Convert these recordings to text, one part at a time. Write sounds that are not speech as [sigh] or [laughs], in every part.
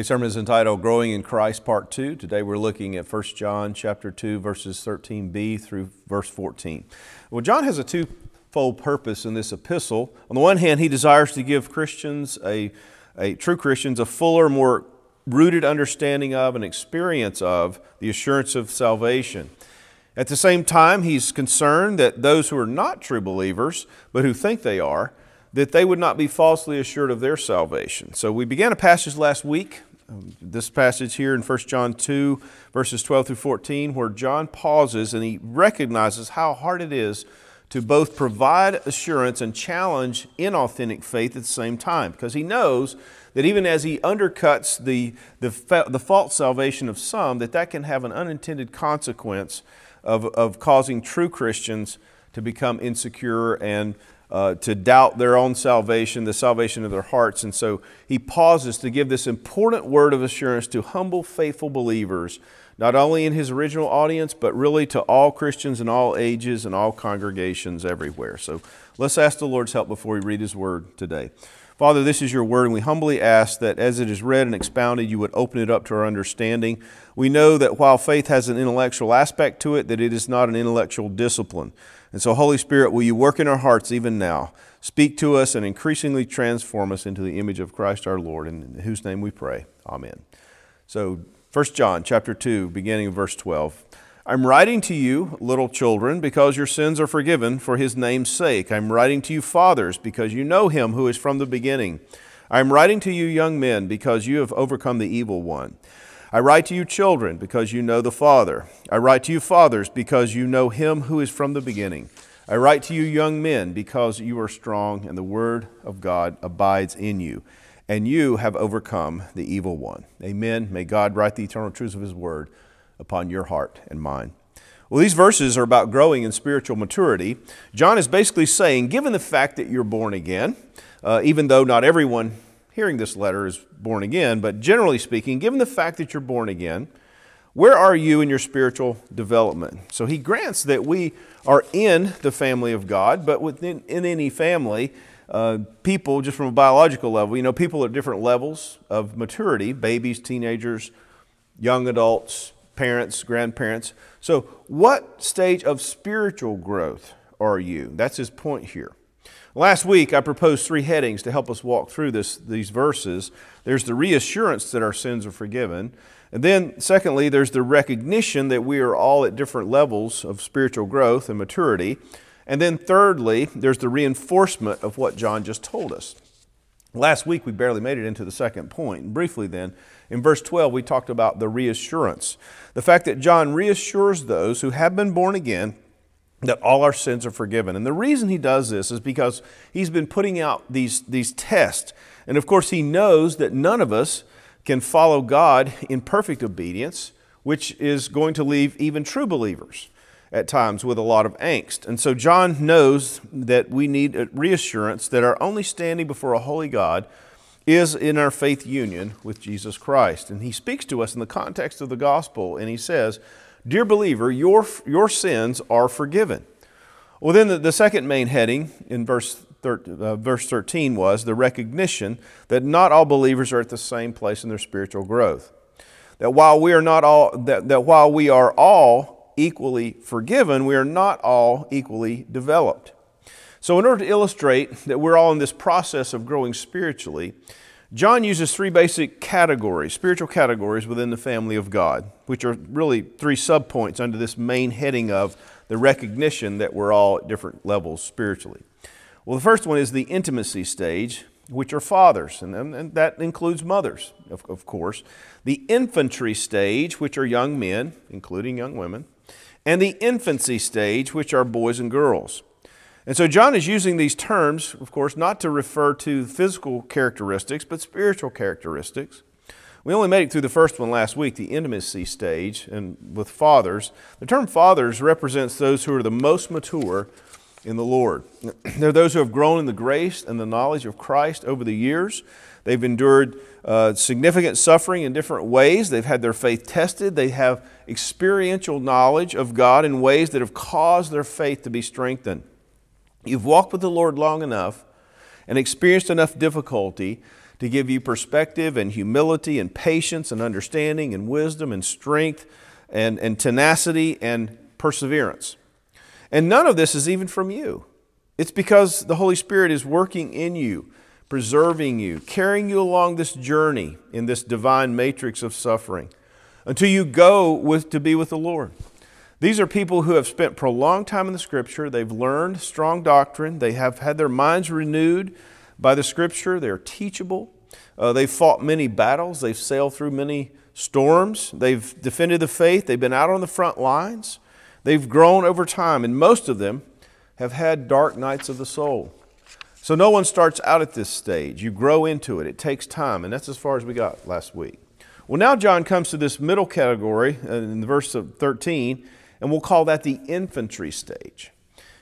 Today's sermon is entitled Growing in Christ Part 2. Today we're looking at 1 John chapter 2 verses 13b through verse 14. Well, John has a twofold purpose in this epistle. On the one hand, he desires to give Christians a, a true Christians a fuller, more rooted understanding of and experience of the assurance of salvation. At the same time, he's concerned that those who are not true believers, but who think they are, that they would not be falsely assured of their salvation. So we began a passage last week, um, this passage here in 1 John 2, verses 12 through 14, where John pauses and he recognizes how hard it is to both provide assurance and challenge inauthentic faith at the same time, because he knows that even as he undercuts the, the, the false salvation of some, that that can have an unintended consequence of, of causing true Christians to become insecure and uh, to doubt their own salvation, the salvation of their hearts. And so he pauses to give this important word of assurance to humble, faithful believers, not only in his original audience, but really to all Christians in all ages and all congregations everywhere. So let's ask the Lord's help before we read his word today. Father, this is your word, and we humbly ask that as it is read and expounded, you would open it up to our understanding. We know that while faith has an intellectual aspect to it, that it is not an intellectual discipline. And so, Holy Spirit, will you work in our hearts even now? Speak to us and increasingly transform us into the image of Christ our Lord, in whose name we pray. Amen. So, 1 John chapter 2, beginning of verse 12. I'm writing to you, little children, because your sins are forgiven for his name's sake. I'm writing to you, fathers, because you know him who is from the beginning. I'm writing to you, young men, because you have overcome the evil one. I write to you, children, because you know the Father. I write to you, fathers, because you know him who is from the beginning. I write to you, young men, because you are strong and the word of God abides in you, and you have overcome the evil one. Amen. May God write the eternal truths of his word upon your heart and mine. Well, these verses are about growing in spiritual maturity. John is basically saying, given the fact that you're born again, uh, even though not everyone hearing this letter is born again, but generally speaking, given the fact that you're born again, where are you in your spiritual development? So he grants that we are in the family of God, but within in any family, uh, people, just from a biological level, you know, people at different levels of maturity babies, teenagers, young adults, parents, grandparents. So, what stage of spiritual growth are you? That's his point here. Last week, I proposed three headings to help us walk through this, these verses. There's the reassurance that our sins are forgiven. And then, secondly, there's the recognition that we are all at different levels of spiritual growth and maturity. And then, thirdly, there's the reinforcement of what John just told us. Last week, we barely made it into the second point. briefly, then, in verse 12, we talked about the reassurance. The fact that John reassures those who have been born again that all our sins are forgiven. And the reason he does this is because he's been putting out these, these tests. And of course, he knows that none of us can follow God in perfect obedience, which is going to leave even true believers at times with a lot of angst. And so John knows that we need reassurance that our only standing before a holy God is in our faith union with Jesus Christ. And he speaks to us in the context of the gospel, and he says, Dear believer, your, your sins are forgiven. Well, then the, the second main heading in verse, thir, uh, verse 13 was the recognition that not all believers are at the same place in their spiritual growth. That while we are not all, that, that while we are all equally forgiven, we are not all equally developed. So, in order to illustrate that we're all in this process of growing spiritually, John uses three basic categories, spiritual categories within the family of God, which are really three subpoints under this main heading of the recognition that we're all at different levels spiritually. Well, the first one is the intimacy stage, which are fathers, and, and that includes mothers, of, of course. The infantry stage, which are young men, including young women, and the infancy stage, which are boys and girls. And so John is using these terms, of course, not to refer to physical characteristics, but spiritual characteristics. We only made it through the first one last week, the intimacy stage, and with fathers. The term fathers represents those who are the most mature in the Lord. [clears throat] They're those who have grown in the grace and the knowledge of Christ over the years. They've endured uh, significant suffering in different ways. They've had their faith tested. They have experiential knowledge of God in ways that have caused their faith to be strengthened. You've walked with the Lord long enough and experienced enough difficulty to give you perspective and humility and patience and understanding and wisdom and strength and, and tenacity and perseverance. And none of this is even from you. It's because the Holy Spirit is working in you, preserving you, carrying you along this journey in this divine matrix of suffering until you go with, to be with the Lord. These are people who have spent prolonged time in the Scripture. They've learned strong doctrine. They have had their minds renewed by the Scripture. They're teachable. Uh, they've fought many battles. They've sailed through many storms. They've defended the faith. They've been out on the front lines. They've grown over time, and most of them have had dark nights of the soul. So no one starts out at this stage. You grow into it. It takes time, and that's as far as we got last week. Well, now John comes to this middle category uh, in the verse of 13 and we'll call that the infantry stage.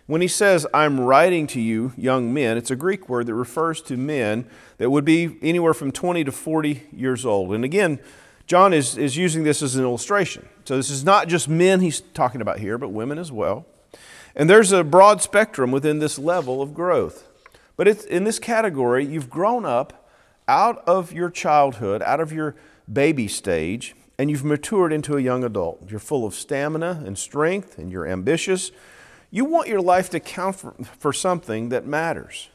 When he says, I'm writing to you, young men, it's a Greek word that refers to men that would be anywhere from 20 to 40 years old. And again, John is, is using this as an illustration. So this is not just men he's talking about here, but women as well. And there's a broad spectrum within this level of growth. But it's, in this category, you've grown up out of your childhood, out of your baby stage, and you've matured into a young adult. You're full of stamina and strength, and you're ambitious. You want your life to count for, for something that matters.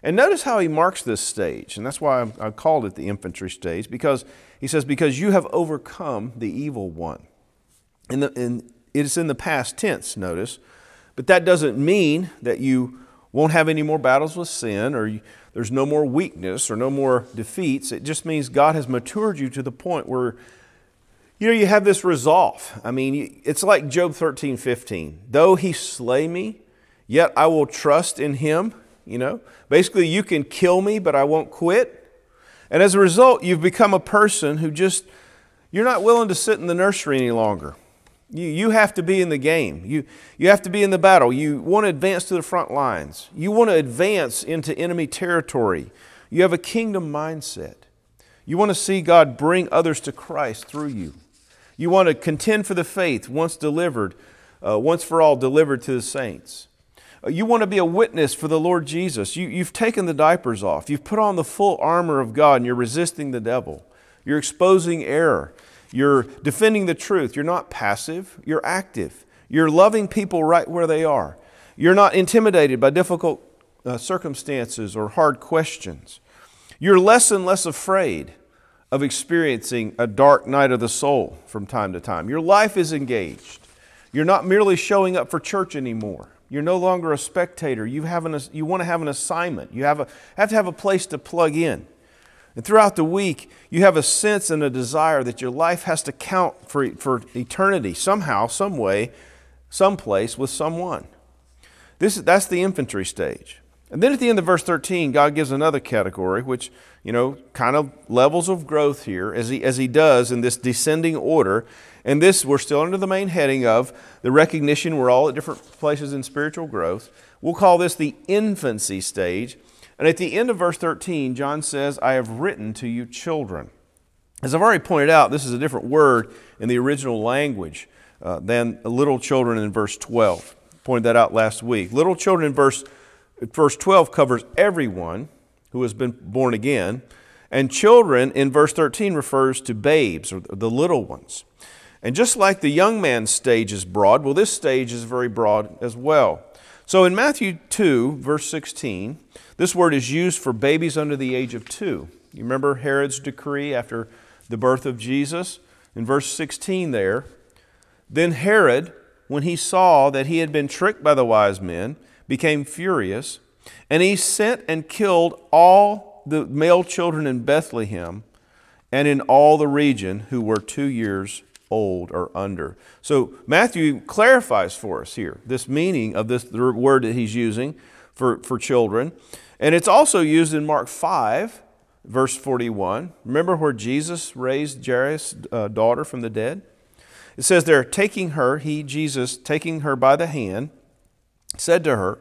And notice how he marks this stage, and that's why I, called it the infantry stage, because he says, Because you have overcome the evil one. In the, in, it is in the past tense, notice, but that doesn't mean that you won't have any more battles with sin or there's no more weakness or no more defeats. It just means God has matured you to the point where you know, you have this resolve. I mean, it's like Job 13, 15. Though he slay me, yet I will trust in him. You know, basically, you can kill me, but I won't quit. And as a result, you've become a person who just, you're not willing to sit in the nursery any longer. You, you have to be in the game. You, you have to be in the battle. You want to advance to the front lines. You want to advance into enemy territory. You have a kingdom mindset. You want to see God bring others to Christ through you. You want to contend for the faith once delivered, uh, once for all delivered to the saints. Uh, you want to be a witness for the Lord Jesus. You, you've taken the diapers off. You've put on the full armor of God and you're resisting the devil. You're exposing error. You're defending the truth. You're not passive, you're active. You're loving people right where they are. You're not intimidated by difficult uh, circumstances or hard questions. You're less and less afraid of experiencing a dark night of the soul from time to time. Your life is engaged. You're not merely showing up for church anymore. You're no longer a spectator. You, have an, you want to have an assignment. You have, a, have to have a place to plug in. And throughout the week, you have a sense and a desire that your life has to count for, for eternity somehow, some way, someplace with someone. This, that's the infantry stage. And then at the end of verse 13, God gives another category, which, you know, kind of levels of growth here as he, as he does in this descending order. And this, we're still under the main heading of the recognition we're all at different places in spiritual growth. We'll call this the infancy stage. And at the end of verse 13, John says, I have written to you children. As I've already pointed out, this is a different word in the original language uh, than little children in verse 12. Pointed that out last week. Little children in verse verse 12 covers everyone who has been born again. And children in verse 13 refers to babes or the little ones. And just like the young man's stage is broad, well, this stage is very broad as well. So in Matthew 2, verse 16, this word is used for babies under the age of two. You remember Herod's decree after the birth of Jesus? In verse 16 there, then Herod, when he saw that he had been tricked by the wise men, became furious, and he sent and killed all the male children in Bethlehem and in all the region who were two years old or under. So Matthew clarifies for us here this meaning of this word that he's using for, for children. And it's also used in Mark 5, verse 41. Remember where Jesus raised Jairus' uh, daughter from the dead? It says there, taking her, he, Jesus, taking her by the hand, said to her,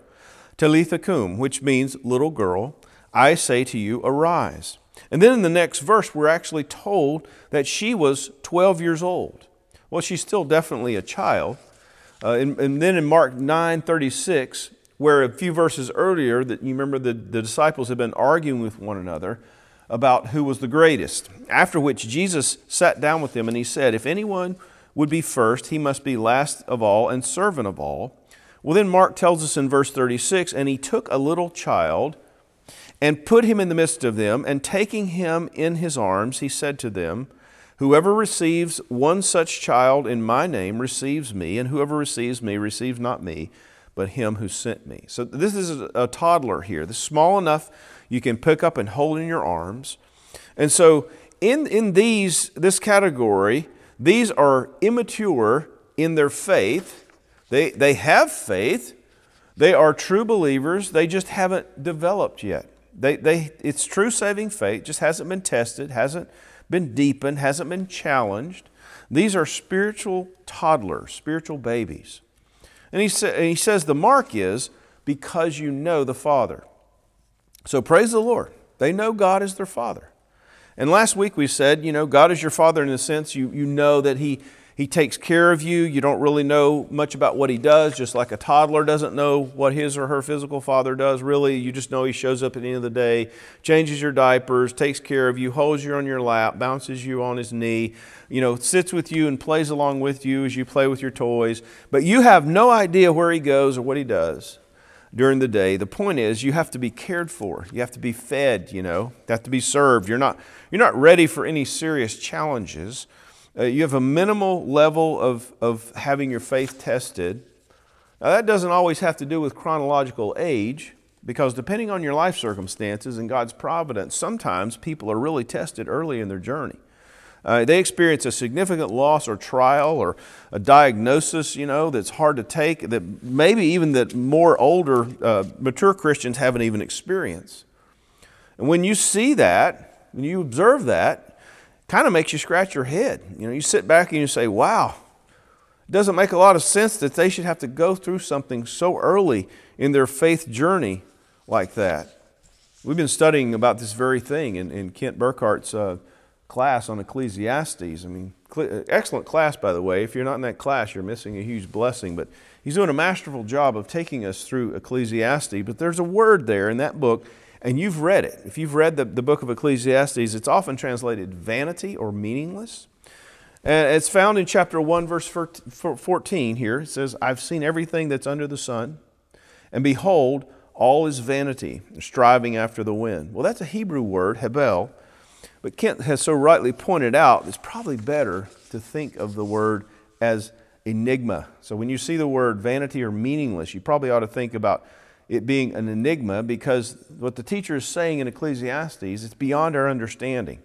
Talitha cum, which means little girl, I say to you, arise. And then in the next verse, we're actually told that she was 12 years old. Well, she's still definitely a child. Uh, and, and, then in Mark 9 36, where a few verses earlier, that you remember the, the disciples had been arguing with one another about who was the greatest. After which Jesus sat down with them and he said, If anyone would be first, he must be last of all and servant of all. Well, then Mark tells us in verse 36 And he took a little child and put him in the midst of them, and taking him in his arms, he said to them, Whoever receives one such child in my name receives me, and whoever receives me receives not me, but him who sent me. So this is a toddler here. This small enough you can pick up and hold in your arms. And so in, in these, this category, these are immature in their faith. They, they have faith. They are true believers. They just haven't developed yet. They, they, it's true saving faith, just hasn't been tested, hasn't been deepened, hasn't been challenged. These are spiritual toddlers, spiritual babies. And he, sa- and he says the mark is because you know the Father. So praise the Lord. They know God is their Father. And last week we said, you know, God is your Father in the sense you, you know that He he takes care of you. You don't really know much about what he does, just like a toddler doesn't know what his or her physical father does, really. You just know he shows up at the end of the day, changes your diapers, takes care of you, holds you on your lap, bounces you on his knee, you know, sits with you and plays along with you as you play with your toys. But you have no idea where he goes or what he does during the day. The point is you have to be cared for. You have to be fed, you know, you have to be served. You're not, you're not ready for any serious challenges. Uh, you have a minimal level of, of having your faith tested. Now, that doesn't always have to do with chronological age, because depending on your life circumstances and God's providence, sometimes people are really tested early in their journey. Uh, they experience a significant loss or trial or a diagnosis, you know, that's hard to take, that maybe even that more older, uh, mature Christians haven't even experienced. And when you see that, when you observe that, kind of makes you scratch your head. You know, you sit back and you say, wow, it doesn't make a lot of sense that they should have to go through something so early in their faith journey like that. We've been studying about this very thing in, in Kent Burkhardt's uh, class on Ecclesiastes. I mean, cl- excellent class, by the way. If you're not in that class, you're missing a huge blessing. But he's doing a masterful job of taking us through Ecclesiastes. But there's a word there in that book and you've read it. If you've read the, the book of Ecclesiastes, it's often translated vanity or meaningless. And it's found in chapter 1, verse 14 here. It says, I've seen everything that's under the sun, and behold, all is vanity, striving after the wind. Well, that's a Hebrew word, hebel. But Kent has so rightly pointed out, it's probably better to think of the word as enigma. So when you see the word vanity or meaningless, you probably ought to think about it being an enigma because what the teacher is saying in Ecclesiastes, it's beyond our understanding.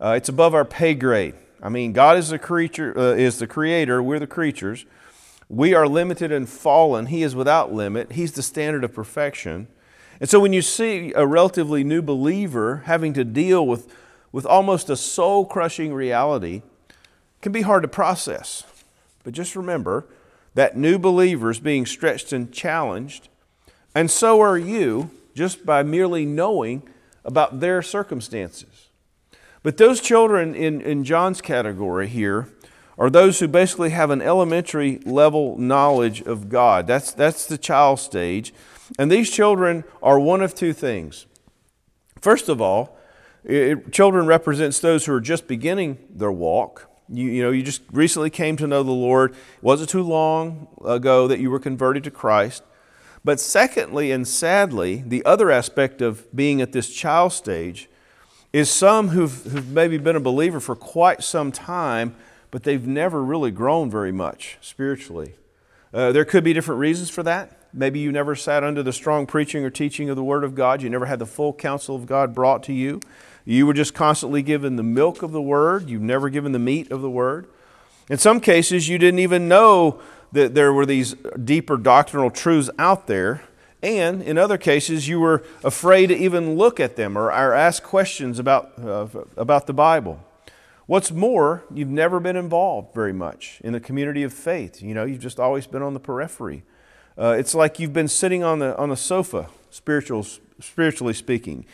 Uh, it's above our pay grade. I mean, God is the creature, uh, is the creator. We're the creatures. We are limited and fallen. He is without limit. He's the standard of perfection. And so when you see a relatively new believer having to deal with, with almost a soul crushing reality, it can be hard to process. But just remember that new believers being stretched and challenged and so are you just by merely knowing about their circumstances. But those children in, in John's category here are those who basically have an elementary level knowledge of God. That's, that's the child stage. And these children are one of two things. First of all, it, children represents those who are just beginning their walk. You, you know, you just recently came to know the Lord. It wasn't too long ago that you were converted to Christ. But secondly, and sadly, the other aspect of being at this child stage is some who've, who've maybe been a believer for quite some time, but they've never really grown very much spiritually. Uh, there could be different reasons for that. Maybe you never sat under the strong preaching or teaching of the Word of God. You never had the full counsel of God brought to you. You were just constantly given the milk of the Word. You've never given the meat of the Word. In some cases, you didn't even know that there were these deeper doctrinal truths out there. And in other cases, you were afraid to even look at them or, or ask questions about, uh, about the Bible. What's more, you've never been involved very much in the community of faith. You know, you've just always been on the periphery. Uh, it's like you've been sitting on the, on the sofa, spiritual, spiritually speaking.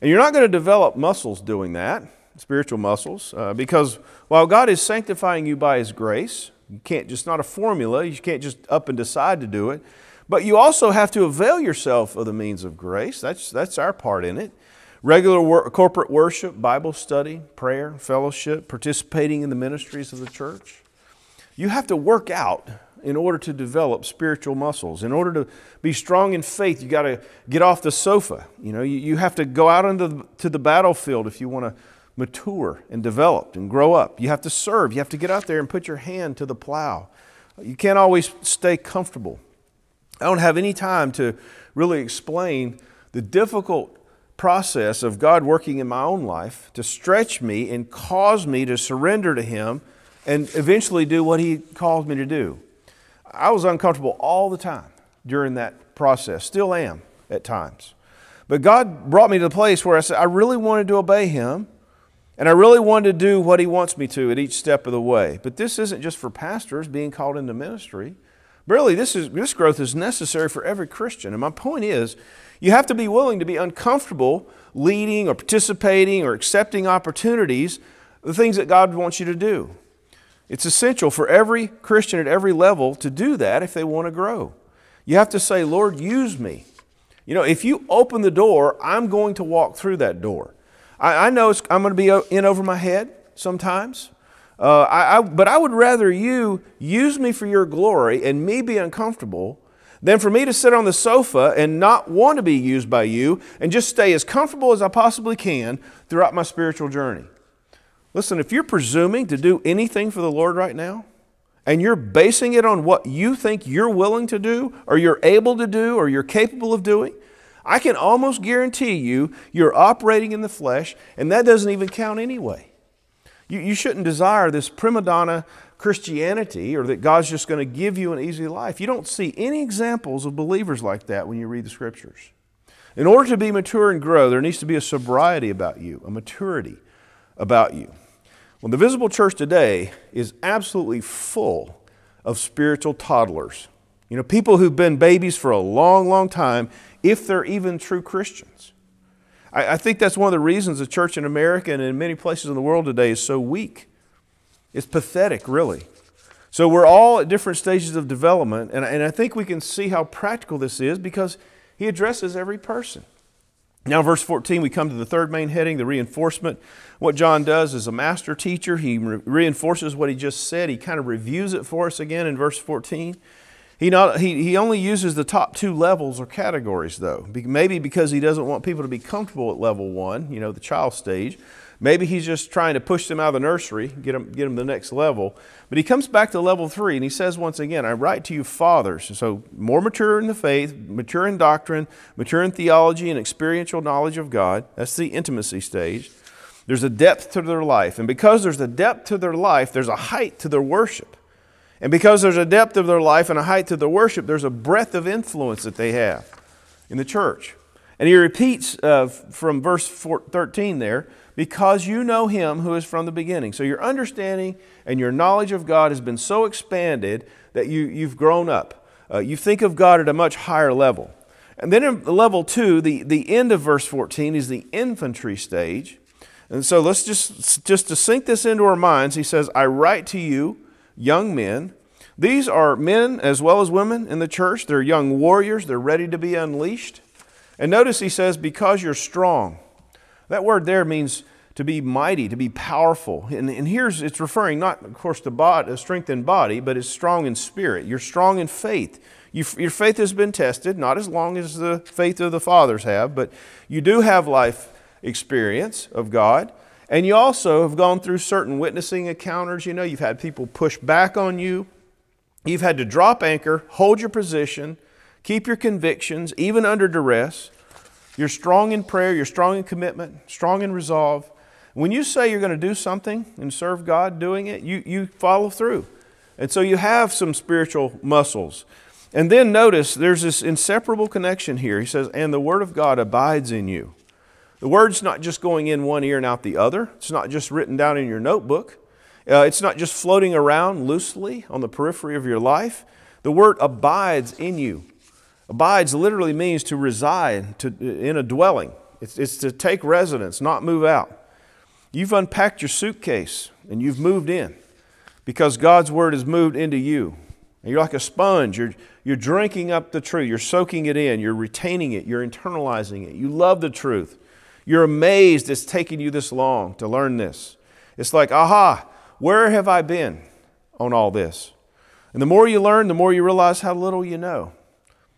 And you're not going to develop muscles doing that, spiritual muscles, uh, because while God is sanctifying you by His grace, you can't just not a formula. You can't just up and decide to do it. But you also have to avail yourself of the means of grace. That's, that's our part in it. regular wor- corporate worship, Bible study, prayer, fellowship, participating in the ministries of the church. You have to work out in order to develop spiritual muscles. In order to be strong in faith, you got to get off the sofa. You know, you, you have to go out into the, to the battlefield if you want to mature and developed and grow up. You have to serve. You have to get out there and put your hand to the plow. You can't always stay comfortable. I don't have any time to really explain the difficult process of God working in my own life to stretch me and cause me to surrender to Him and eventually do what He calls me to do. I was uncomfortable all the time during that process, still am at times. But God brought me to the place where I said, I really wanted to obey Him, and I really wanted to do what He wants me to at each step of the way. But this isn't just for pastors being called into ministry. Really, this, is, this growth is necessary for every Christian. And my point is, you have to be willing to be uncomfortable leading or participating or accepting opportunities, the things that God wants you to do. It's essential for every Christian at every level to do that if they want to grow. You have to say, Lord, use me. You know, if you open the door, I'm going to walk through that door. I, I know I'm going to be in over my head sometimes. Uh, I, I, but I would rather you use me for your glory and me be uncomfortable than for me to sit on the sofa and not want to be used by you and just stay as comfortable as I possibly can throughout my spiritual journey. Listen, if you're presuming to do anything for the Lord right now, and you're basing it on what you think you're willing to do, or you're able to do, or you're capable of doing, I can almost guarantee you you're operating in the flesh, and that doesn't even count anyway. You, you shouldn't desire this prima donna Christianity or that God's just going to give you an easy life. You don't see any examples of believers like that when you read the scriptures. In order to be mature and grow, there needs to be a sobriety about you, a maturity about you. Well, the visible church today is absolutely full of spiritual toddlers. You know, people who've been babies for a long, long time, if they're even true Christians. I, I, think that's one of the reasons the church in America and in many places in the world today is so weak. It's pathetic, really. So we're all at different stages of development, and, and I think we can see how practical this is because he addresses every person. Now, verse 14, we come to the third main heading, the reinforcement. What John does is a master teacher. He re- reinforces what he just said. He kind of reviews it for us again in verse 14. He, not, he, he only uses the top two levels or categories, though. Be- maybe because he doesn't want people to be comfortable at level one, you know, the child stage. Maybe he's just trying to push them out of the nursery, get them, get them to the next level. But he comes back to level three and he says once again, I write to you fathers. So more mature in the faith, mature in doctrine, mature in theology and experiential knowledge of God. That's the intimacy stage. There's a depth to their life. And because there's a depth to their life, there's a height to their worship. And because there's a depth of their life and a height to their worship, there's a breadth of influence that they have in the church. And he repeats uh, from verse 13 there because you know him who is from the beginning. So your understanding and your knowledge of God has been so expanded that you, you've grown up. Uh, you think of God at a much higher level. And then in level two, the, the end of verse 14 is the infantry stage. And so let's just, just to sink this into our minds, he says, I write to you, young men. These are men as well as women in the church. They're young warriors, they're ready to be unleashed. And notice he says, because you're strong. That word there means to be mighty, to be powerful. And, and here's it's referring not, of course, to bod, uh, strength in body, but it's strong in spirit. You're strong in faith. You, your faith has been tested, not as long as the faith of the fathers have, but you do have life experience of God. And you also have gone through certain witnessing encounters. You know, you've had people push back on you. You've had to drop anchor, hold your position, keep your convictions, even under duress. You're strong in prayer, you're strong in commitment, strong in resolve. When you say you're going to do something and serve God doing it, you, you follow through. And so you have some spiritual muscles. And then notice there's this inseparable connection here. He says, and the Word of God abides in you. The Word's not just going in one ear and out the other, it's not just written down in your notebook, uh, it's not just floating around loosely on the periphery of your life. The Word abides in you. Abides literally means to reside to, in a dwelling, it's, it's to take residence, not move out. You've unpacked your suitcase and you've moved in because God's Word has moved into you. And you're like a sponge. You're, you're drinking up the truth. You're soaking it in. You're retaining it. You're internalizing it. You love the truth. You're amazed it's taken you this long to learn this. It's like, aha, where have I been on all this? And the more you learn, the more you realize how little you know.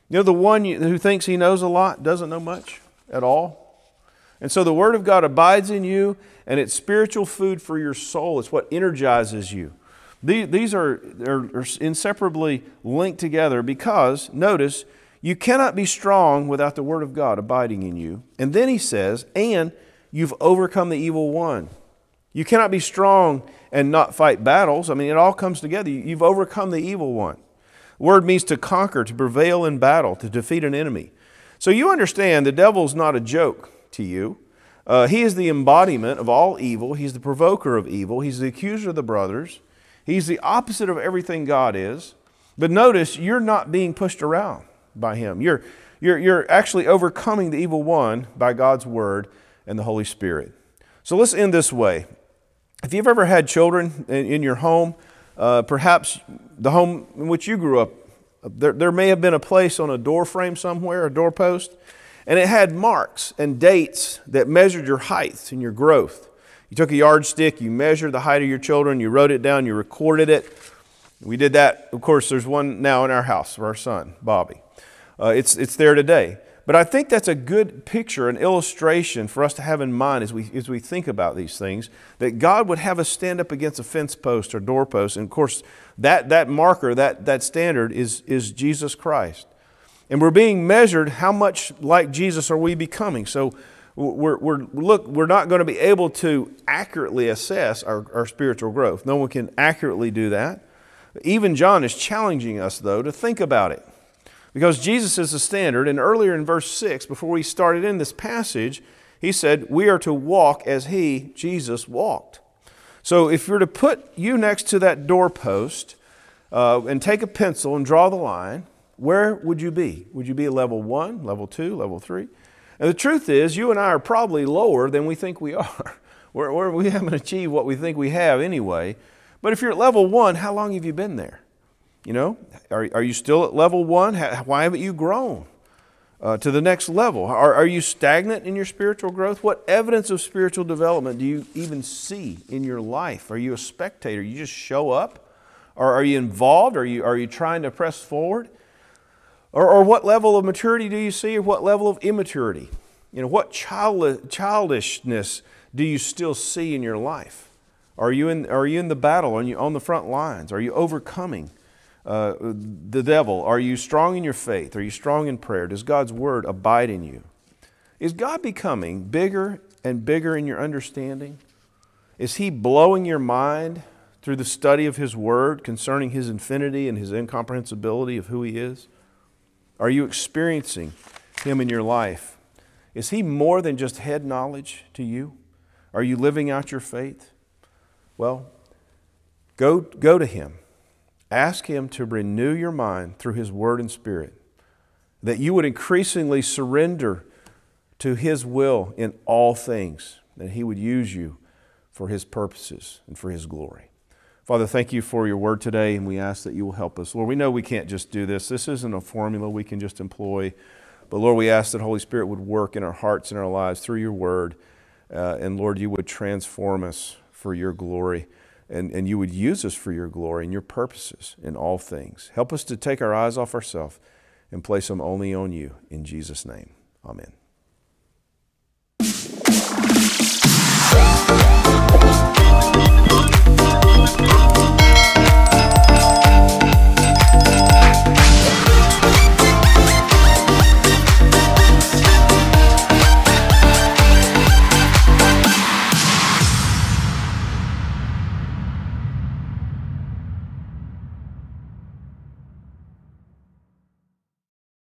You know, the one who thinks he knows a lot doesn't know much at all. And so the Word of God abides in you, and it's spiritual food for your soul. It's what energizes you. These are, are, are inseparably linked together because, notice, you cannot be strong without the Word of God abiding in you. And then he says, and you've overcome the evil one. You cannot be strong and not fight battles. I mean, it all comes together. You've overcome the evil one. Word means to conquer, to prevail in battle, to defeat an enemy. So you understand the devil's not a joke to you. Uh, he is the embodiment of all evil. He's the provoker of evil. He's the accuser of the brothers. He's the opposite of everything God is. But notice, you're not being pushed around by him. You're, you're, you're actually overcoming the evil one by God's word and the Holy Spirit. So let's end this way. If you've ever had children in, in your home, uh, perhaps the home in which you grew up, there, there may have been a place on a door frame somewhere, a doorpost, and it had marks and dates that measured your height and your growth. You took a yardstick, you measured the height of your children, you wrote it down, you recorded it. We did that. Of course, there's one now in our house for our son, Bobby. Uh, it's, it's there today. But I think that's a good picture, an illustration for us to have in mind as we, as we think about these things that God would have us stand up against a fence post or doorpost. And of course, that, that marker, that, that standard is, is Jesus Christ. And we're being measured how much like Jesus are we becoming. So we're, we're, look, we're not going to be able to accurately assess our, our spiritual growth. No one can accurately do that. Even John is challenging us, though, to think about it. Because Jesus is the standard, and earlier in verse 6, before we started in this passage, he said, We are to walk as he, Jesus, walked. So if you're to put you next to that doorpost uh, and take a pencil and draw the line, where would you be? Would you be level one, level two, level three? And the truth is, you and I are probably lower than we think we are. [laughs] we're, we're, we haven't achieved what we think we have anyway. But if you're at level one, how long have you been there? You know, are, are you still at level one? Why haven't you grown uh, to the next level? Are, are you stagnant in your spiritual growth? What evidence of spiritual development do you even see in your life? Are you a spectator? You just show up? Or are you involved? Are you, are you trying to press forward? Or, or what level of maturity do you see, or what level of immaturity? You know, what child, childishness do you still see in your life? Are you in, are you in the battle? Are you on the front lines? Are you overcoming? uh, the devil? Are you strong in your faith? Are you strong in prayer? Does God's word abide in you? Is God becoming bigger and bigger in your understanding? Is He blowing your mind through the study of His Word concerning His infinity and His incomprehensibility of who He is? Are you experiencing Him in your life? Is He more than just head knowledge to you? Are you living out your faith? Well, go, go to Him. Ask Him to renew your mind through His Word and Spirit, that you would increasingly surrender to His will in all things, that He would use you for His purposes and for His glory. Father, thank you for your word today, and we ask that you will help us. Lord, we know we can't just do this. This isn't a formula we can just employ. But Lord, we ask that Holy Spirit would work in our hearts and our lives through your word. Uh, and Lord, you would transform us for your glory and, and you would use us for your glory and your purposes in all things. Help us to take our eyes off ourselves and place them only on you. In Jesus' name, amen.